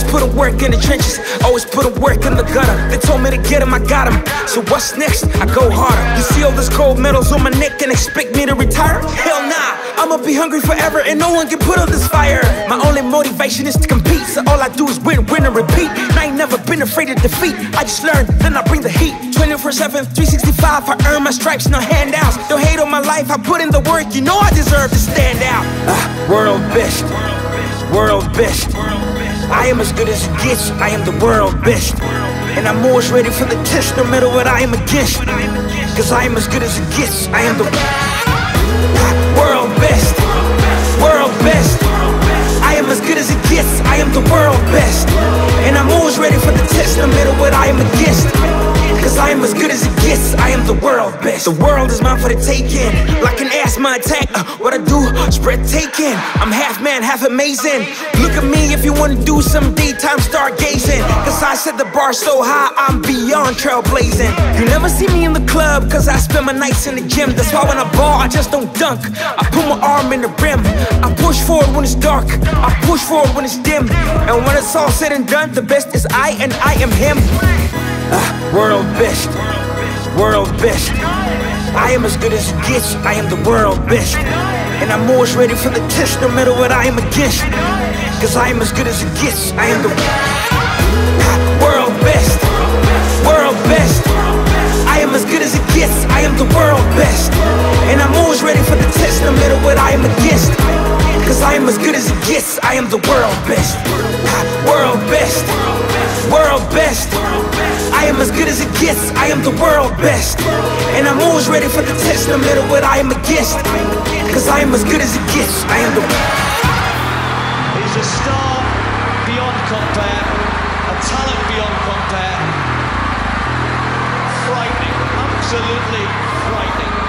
put in work in the trenches, always put in work in the gutter. They told me to get him, I got him. So what's next? I go harder. You see all these gold medals on my neck and expect me to retire? Hell nah. I'ma be hungry forever and no one can put out this fire. My only motivation is to compete, so all I do is win, win, and repeat. And I ain't never been afraid of defeat. I just learn, then I bring the heat. 24 7, 365, I earn my stripes, no handouts. Don't hate on my life, I put in the work, you know I deserve to stand out. Ah, world best, world best. I am as good as it gets, I am the world best. And I'm always ready for the test, no matter what I am against. Cause I am as good as it gets, I am the I am as good as it gets, I am the world best. The world is mine for the taking, like an asthma attack. Uh, what I do, spread taking. I'm half man, half amazing. Look at me if you wanna do some daytime stargazing. Cause I set the bar so high, I'm beyond trailblazing. You never see me in the club, cause I spend my nights in the gym. That's why when I ball, I just don't dunk. I put my arm in the rim. I push forward when it's dark, I push forward when it's dim. And when it's all said and done, the best is I and I am him. Ah, world best, world best. I am as good as it gets, I am the world best. And I'm always ready for the test, no matter what I am against. Cause I am as good as it gets, I am the Ah, world best, world best. I am as good as it gets, I am the world best. And I'm always ready for the test, no matter what I am against. Cause I am as good as it gets, I am the world best. Ah, World best, world best. I am as good as it gets, I am the world best. And I'm always ready for the test, no matter what I am against. Cause I am as good as it gets, I am the world. He's a star beyond compare, a talent beyond compare. Frightening, absolutely frightening.